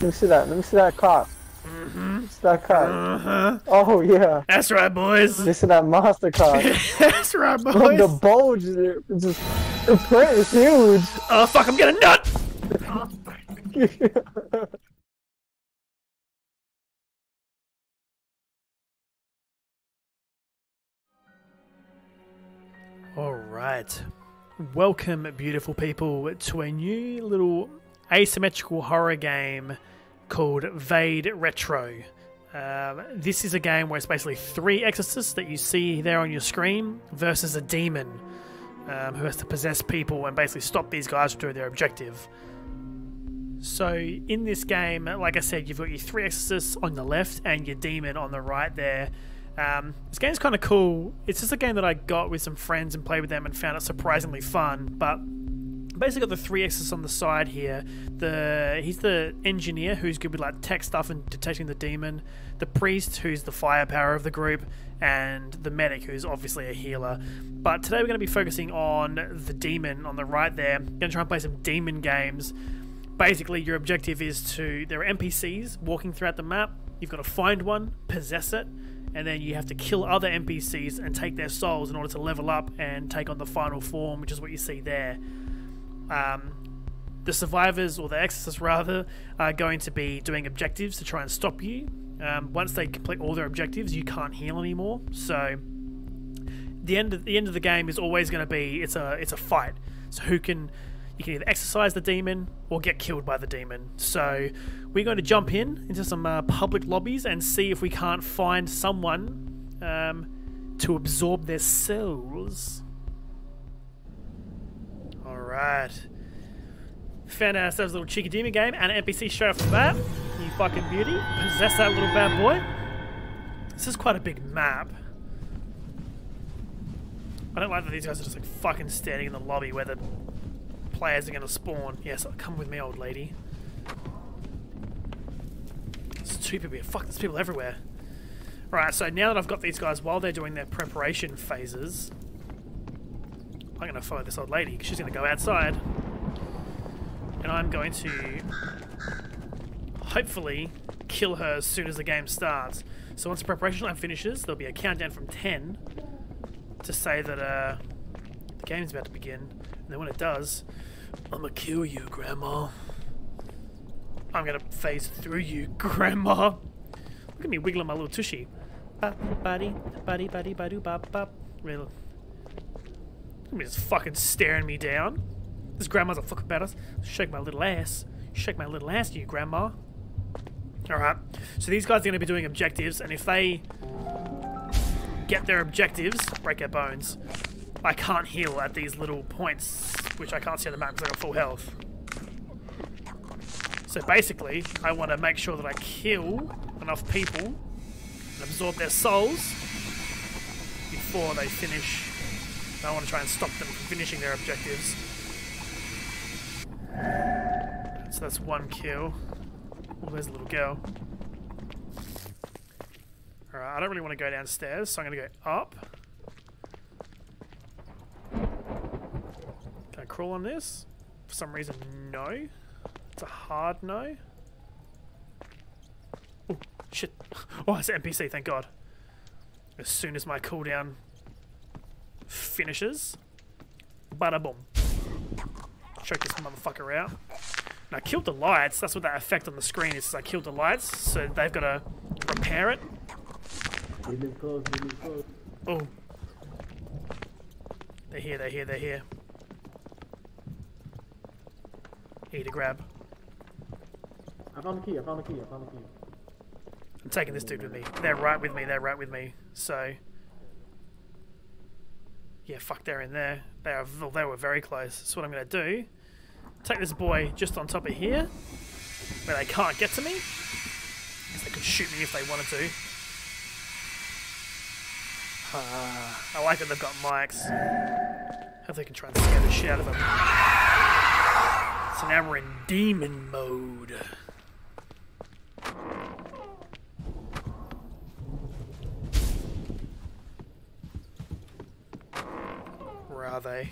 Let me see that. Let me see that cock. Mm-hmm. See that cock. Uh-huh. Oh yeah. That's right, boys. Me see that monster cock. That's right, Look, boys. the bulge is it's just the print is huge. Oh, fuck, I'm getting nut! Alright. Welcome, beautiful people, to a new little asymmetrical horror game called Vade Retro. Um, this is a game where it's basically three exorcists that you see there on your screen versus a demon um, who has to possess people and basically stop these guys from doing their objective. So, in this game, like I said, you've got your three exorcists on the left and your demon on the right there. Um, this game's kind of cool. It's just a game that I got with some friends and played with them and found it surprisingly fun. But basically, got the three exorcists on the side here. The he's the engineer who's good with like tech stuff and detecting the demon. The priest who's the firepower of the group, and the medic who's obviously a healer. But today we're going to be focusing on the demon on the right there. Going to try and play some demon games basically your objective is to there are npcs walking throughout the map you've got to find one possess it and then you have to kill other npcs and take their souls in order to level up and take on the final form which is what you see there um, the survivors or the exorcists rather are going to be doing objectives to try and stop you um, once they complete all their objectives you can't heal anymore so the end of the end of the game is always going to be it's a it's a fight so who can you can either exorcise the demon or get killed by the demon. So we're going to jump in into some uh, public lobbies and see if we can't find someone um, to absorb their souls. Right. Found ourselves a little cheeky demon game and an NPC straight off the bat. You fucking beauty. Possess that little bad boy. This is quite a big map. I don't like that these guys are just like fucking standing in the lobby where the players are going to spawn. Yes, come with me, old lady. There's two people here. Fuck, there's people everywhere. Right, so now that I've got these guys while they're doing their preparation phases, I'm going to follow this old lady because she's going to go outside. And I'm going to hopefully kill her as soon as the game starts. So once the preparation line finishes, there'll be a countdown from 10 to say that uh, the game's about to begin. And then when it does, I'm gonna kill you, Grandma. I'm gonna phase through you, Grandma. Look at me wiggling my little tushy. Bop, buddy, buddy, buddy, buddy, bop, bop. Really. Me just fucking staring me down. This grandma's a fucking badass. Shake my little ass. Shake my little ass, you grandma. Alright. So these guys are gonna be doing objectives, and if they get their objectives, break their bones, I can't heal at these little points, which I can't see on the map because I got full health. So basically, I want to make sure that I kill enough people and absorb their souls before they finish. I want to try and stop them from finishing their objectives. So that's one kill. Oh, there's a little girl. Alright, I don't really want to go downstairs, so I'm going to go up. Can I crawl on this? For some reason, no. It's a hard no. Oh, shit. Oh, it's an NPC, thank god. As soon as my cooldown finishes, bada boom. Choke this motherfucker out. And I killed the lights. That's what that effect on the screen is. is I killed the lights, so they've got to repair it. Oh. They're here, they're here, they're here. Here to grab. I found the key. I found the key. I found the key. I'm taking this dude with me. They're right with me, they're right with me. So. Yeah, fuck, they're in there. They, are, they were very close. So, what I'm going to do. Take this boy just on top of here. Where they can't get to me. Because they could shoot me if they wanted to. Ah, I like that they've got mics. Hope they can try and scare the shit out of them. So now we're in demon mode. Where are they?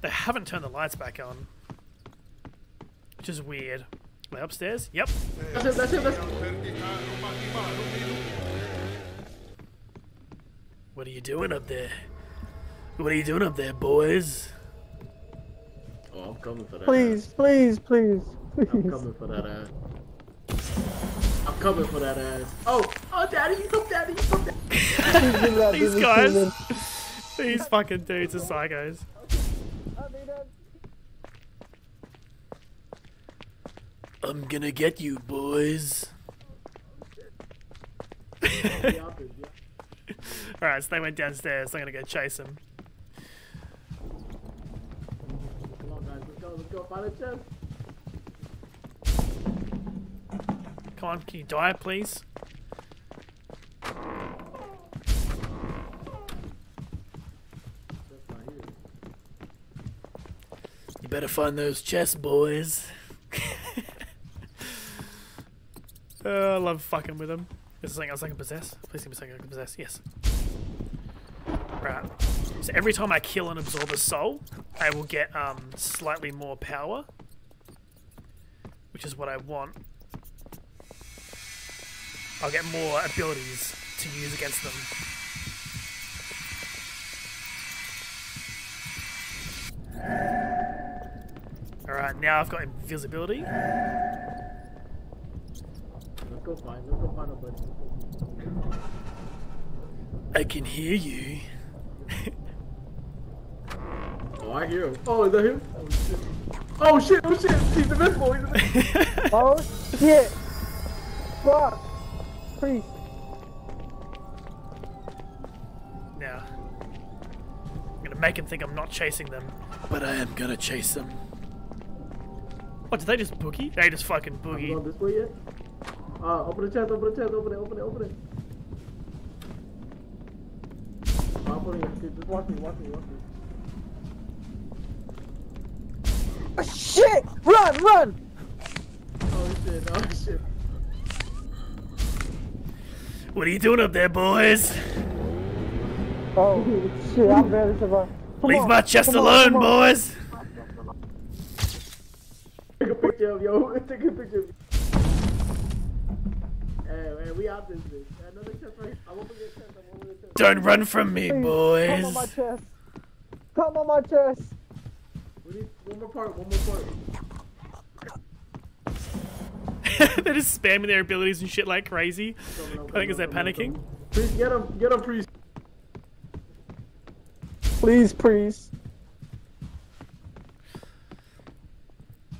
They haven't turned the lights back on. which is weird. Am I upstairs? Yep. That's it, that's it, that's it. What are you doing up there? What are you doing up there, boys? Oh, I'm coming for that. Please, please, please, I'm coming for that ass. I'm coming for that ass. Oh, oh, daddy, you come, daddy, you come, daddy. Please do not do These guys. These fucking dudes are psychos. I'm gonna get you, boys. Yeah, I'll do it, yeah. Alright, so they went downstairs. I'm gonna go chase them. Come on, guys, let's go, let's go, find a chest. Come on, can you die, please? You better find those chests, boys. oh, I love fucking with them. Is there something else I can possess? Please give me something I can possess. Yes. Right. So every time I kill and absorb a soul, I will get um, slightly more power, which is what I want. I'll get more abilities to use against them. Alright, now I've got invisibility. Let's go find, let's go find a bunch. Let's go find- I can hear you. Oh, I hear him. Oh, is that him? Oh shit! Oh shit! Oh shit! He's invisible. He's invisible. Oh shit! Fuck! Please. now. I'm gonna make him think I'm not chasing them. But I am gonna chase them. What, did they just boogie? They just fucking boogie. going this way yet? Uh, open the chest. Open the chest. Open it. Open it. Open it. I'm putting it. Just watch me. Watch me. Watch me. Oh, shit! Run, run! Oh shit! Oh shit! What are you doing up there, boys? Oh shit! I'm barely survived. Come Leave on, my chest come on, alone, come on. boys! Take a picture of yo. Take a picture. of Hey, man, we out this bitch. Another chest right here. I'm opening the chest. I'm opening the chest. Don't run from me, Please, boys! Come on my chest. Come on my chest. We need one more part. One more part. They're just spamming their abilities and shit like crazy. I think is they're coming up, coming panicking. Please get him. Get him, priest. Please, please.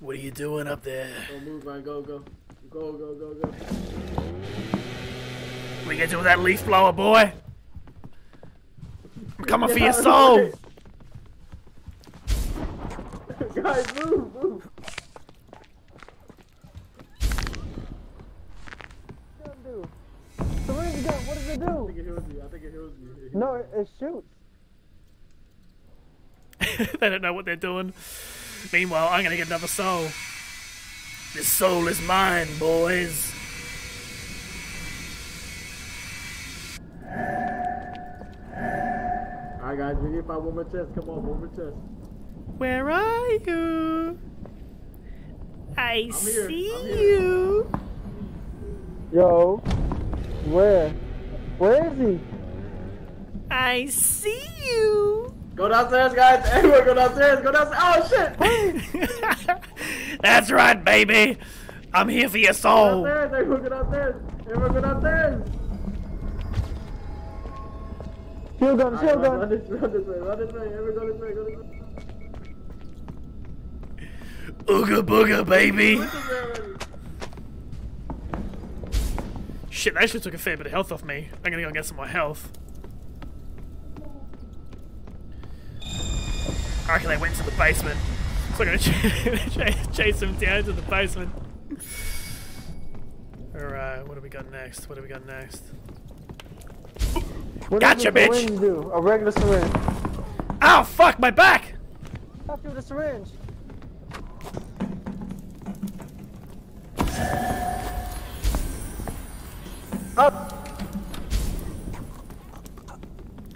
What are you doing up there? Go move, man. Go, go. Go, go, go, go. What are you gonna do with that leaf blower, boy? I'm coming for your soul! Guys, move, move. What does it do? Syringe gun, what does it do? I think it heals me. I think it heals me. No, it, it shoots. they don't know what they're doing. Meanwhile, I'm gonna get another soul. This soul is mine, boys. Alright, guys, we need to find one more chest. Come on, one more chest. Where are you? I here, see I'm here. you. Yo, where? Where is he? I see you. Go downstairs, guys. Everyone, go downstairs. Go downstairs. Oh shit! That's right, baby. I'm here for your soul. Downstairs. Everyone, go downstairs. Everyone, go downstairs. Shield gun, Alright, shield run, run gun. this, run this way. Run this way. Everyone, go this way. Go this way. Ooga booga, baby. Shit, they actually took a fair bit of health off me. I'm gonna go and get some more health. I reckon they went to the basement. So I'm gonna ch- chase, chase them down to the basement. Alright, what do we got next? What do we got next? What Gotcha, bitch. do? A regular syringe. Ow, fuck, my back! Stop you with a syringe.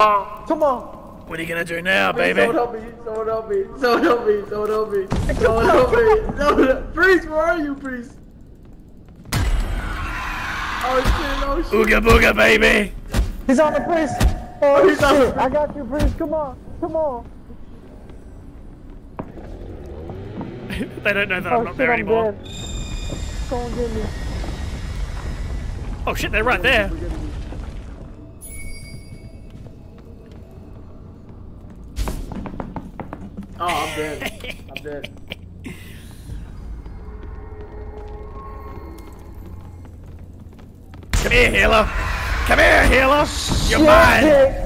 Come on. What are you gonna do now, Please, baby? Someone help me! Someone help me! Someone help me! Someone help me! Someone help me! Someone Priest, where are you, Priest? Oh shit! Oh shit! Ooga booga, baby! He's on the priest. Oh, oh He's on the shit! I got you, priest. Come on, come on. they don't know that Oh I'm not shit, there I'm anymore. dead. Someone get me. Oh shit, they're right there. Dead. I'm dead. Come here, healer. Come here, healer. You're Shit, mine.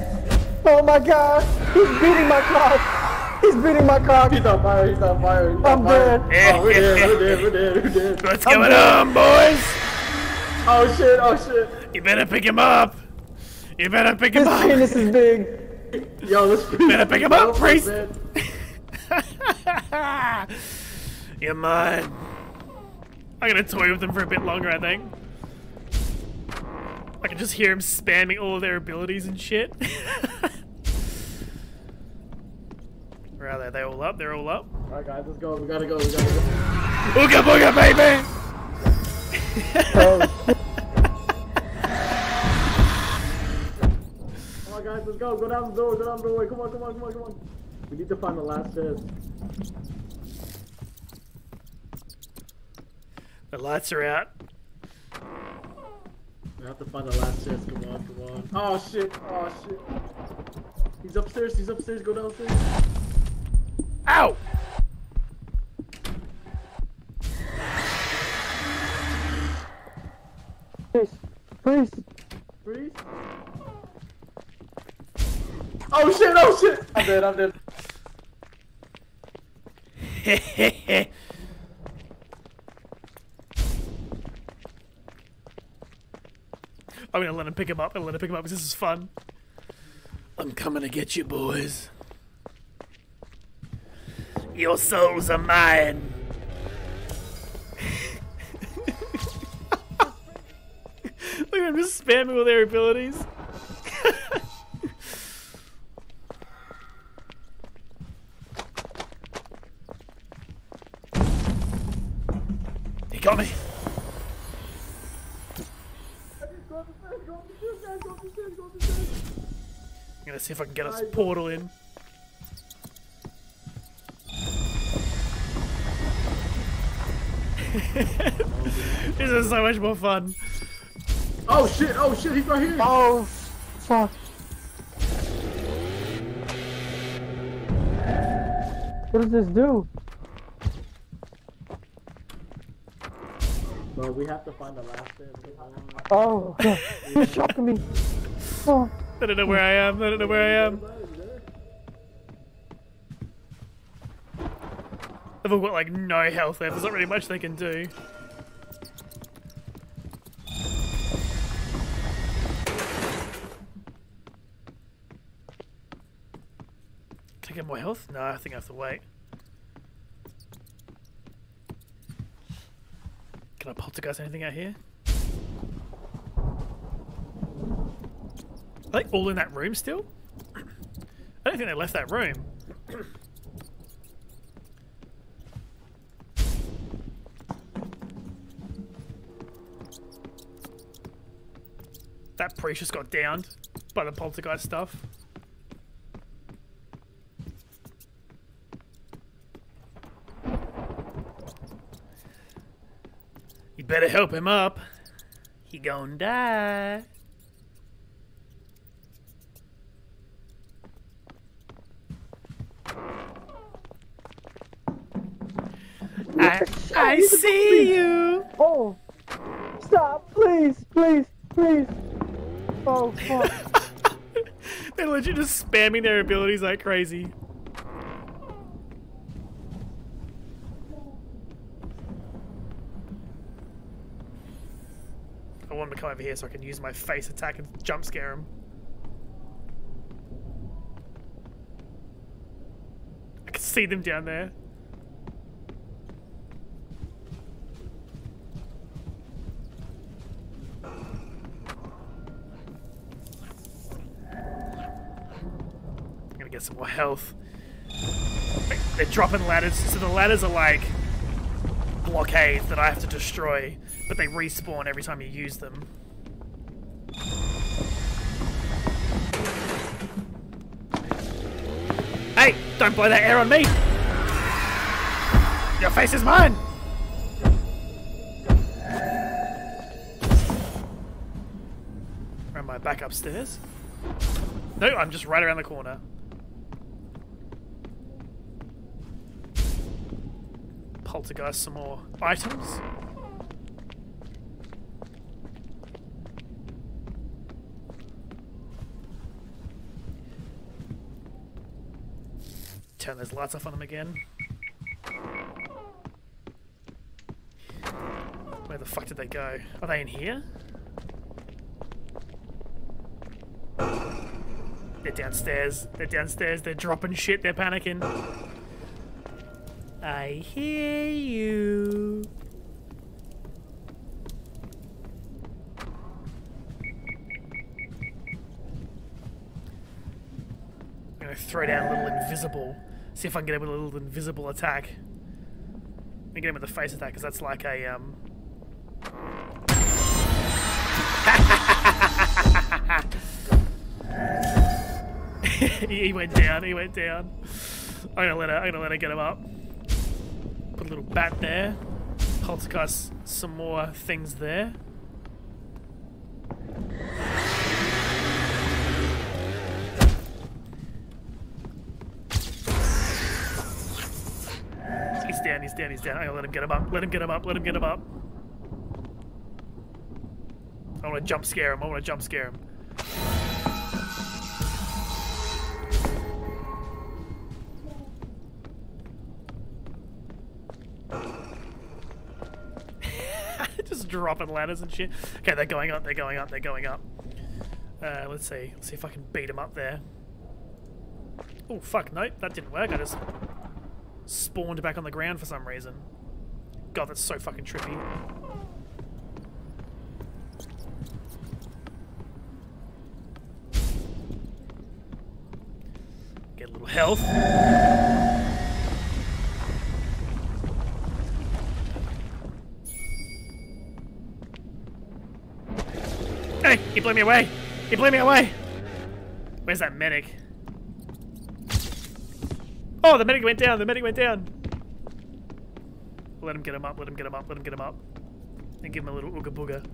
Oh my god, he's beating my cock. He's beating my cock. He's on fire. He's on fire. He's I'm on fire. dead. Oh, we're dead. We're dead. We're dead. We're dead. What's I'm going dead. on, boys? Oh shit! Oh shit! You better pick him up. You better pick him His up. penis is big. Yo, this priest. Better pick him up, priest. You're mine. I'm gonna toy with them for a bit longer, I think. I can just hear him spamming all of their abilities and shit. Where are they? They all up? They're all up? Alright, guys, let's go. We gotta go. We gotta go. Ooga booga, baby! Oh. Come on, guys, let's go. Go down the door. Go down the doorway. Come on, come on, come on, come on. We need to find the last chest. The lights are out. We have to find the last chest. Come on, come on. Oh shit! Oh shit! He's upstairs. He's upstairs. Go downstairs. Ow! Priest, priest. Freeze. Oh shit! Oh shit! I'm dead. I'm dead. I'm gonna let him pick him up. I'm gonna let him pick him up because this is fun. I'm coming to get you, boys. Your souls are mine. Look at him just spamming with their abilities. See if I can get us portal in. this is so much more fun. Oh shit! Oh shit! He's right here. Oh fuck. What does this do? Bro, we have to find the last chest. Come on. Oh, God. he's shocking me. Oh, I don't know where I am. I don't know where I am. They've all got like no health left. There's not really much they can do. I get more health? No, I think I have to wait. Can I poltergeist anything out here? Are they all in that room still? I don't think they left that room. that priest just got downed by the poltergeist stuff. You better help him up. He gonna die. I, I see you. oh. Stop, please, please, please. Oh, fuck. They're legit just spamming their abilities like crazy. I want him to come over here so I can use my face attack and jump scare him. I can see them down there. More health. They're dropping ladders, so the ladders are like blockades that I have to destroy, but they respawn every time you use them. Hey, don't blow that air on me! Your face is mine! Or am I back upstairs? No, I'm just right around the corner. Poltergeist some more items. Turn those lights off on them again. Where the fuck did they go? Are they in here? They're downstairs. They're downstairs. They're dropping shit. They're panicking. I hear you. I'm gonna throw down a little invisible. See if I can get him with a little invisible attack. And get him with a face attack, because that's like a um. he went down. He went down. I'm gonna let her. I'm gonna let her get him up. Put a little bat there. Poltergeist some more things there. He's down. He's down. He's down. I'm gonna let him get him up. Let him get him up. Let him get him up. I want to jump scare him. I want to jump scare him. Dropping ladders and shit. Okay, they're going up, they're going up, they're going up. Uh, let's see. Let's see if I can beat them up there. Oh, fuck, no, that didn't work. I just spawned back on the ground for some reason. God, that's so fucking trippy. Get a little health. Blew me away. He blew me away. Where's that medic? Oh, the medic went down. The medic went down. Let him get him up. Let him get him up. Let him get him up. And give him a little ooga booga.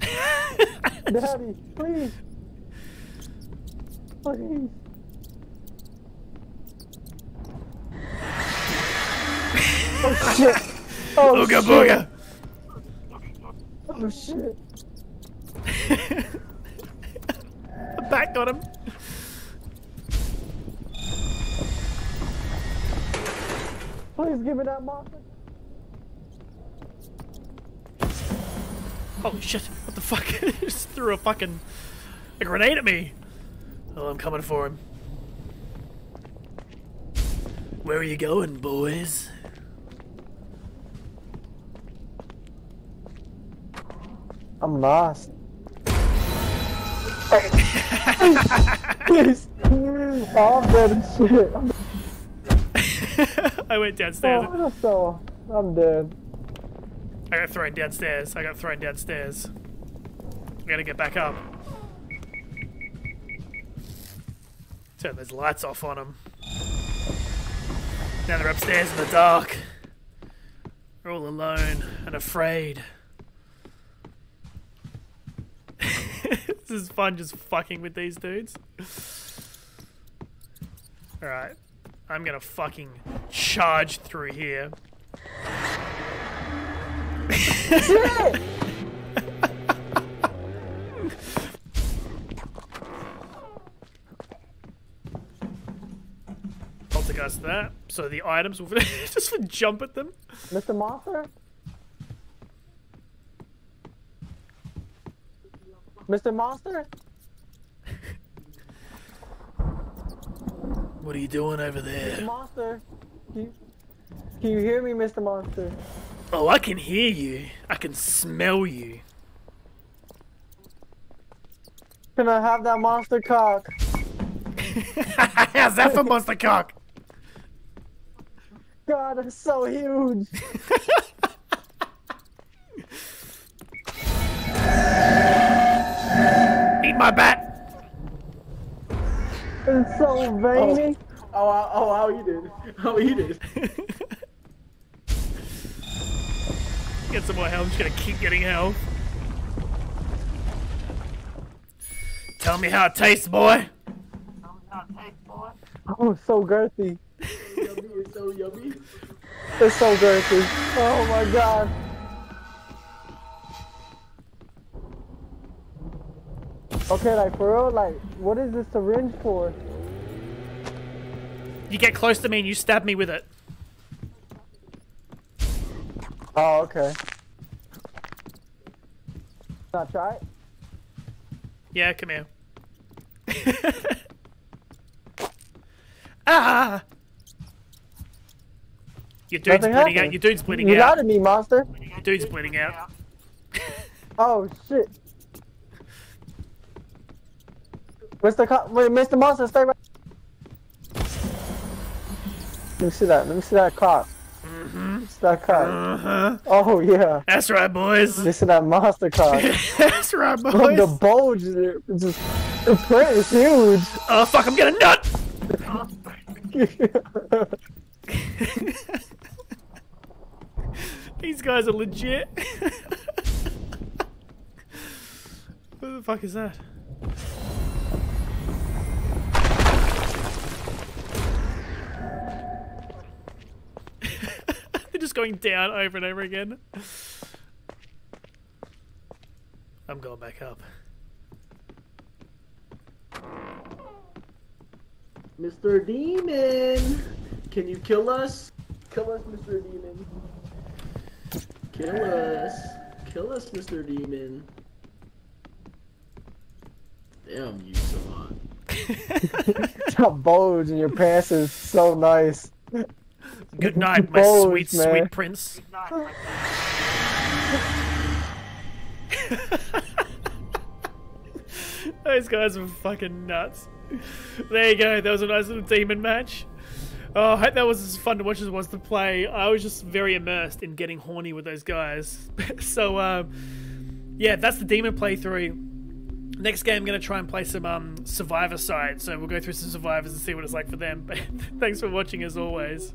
Daddy, please. Please. Oh shit. Oh Ooga shit. booga. Oh shit. Back on him. Please give me that monster. Holy shit. What the fuck? He just threw a fucking a grenade at me. Oh, I'm coming for him. Where are you going, boys? I'm lost. Please. Oh, I'm dead as shit. I'm, I went downstairs. oh, I'm so. I'm dead. I got thrown downstairs. I got thrown downstairs. I gotta get back up. Turn those lights off on them. Now they're upstairs in the dark. They're all alone and afraid. this is fun just fucking with these dudes. Alright. I'm gonna fucking charge through here. Poltergeist that. So the items will just jump at them. Mr. Monster? Mr. Monster? What are you doing over there? Mr. Monster? Can you, can you hear me, Mr. Monster? Oh, I can hear you. I can smell you. Can I have that monster cock? How's that for monster cock? God, it's so huge. my bat. It's so veiny. Oh, oh, oh, I'll eat it. I'll eat it. Get some more health. I'm just gonna keep getting health. Tell me how it tastes, boy. Oh, it's so girthy. yummy, it's so yummy. It's so girthy. Oh my god. Okay, like for real, like what is this syringe for? You get close to me and you stab me with it. Oh, okay. Not try it? Yeah, come here. ah! Your dude's Nothing bleeding out. happened. Your dude's bleeding You out. lied to me, monster. Your dude's bleeding out. Oh shit. Mr. Co- wait, Mr. Monster, stay right. Let me see that. Let me see that cock. Mm-hmm. See that cock. Uh-huh. Oh yeah. That's right, boys. Me see that monster cock. That's right, Look, boys. the bulge, it's just, the print is huge. Oh, fuck, I'm getting nut! These guys are legit. Who the fuck is that? Just going down over and over again. I'm going back up. Mr. Demon, can you kill us? Kill us, Mr. Demon. Kill us. Kill us, Mr. Demon. Damn you, Savant. that bulge in your pants is so nice. Good night, my Bulge, sweet, man. sweet prince. Those guys were fucking nuts. There you go. That was a nice little demon match. Oh, I hope that was as fun to watch as it was to play. I was just very immersed in getting horny with those guys. so, um, yeah, that's the demon playthrough. Next game, I'm going to try and play some um, Survivor side. So we'll go through some Survivors and see what it's like for them. But thanks for watching as always.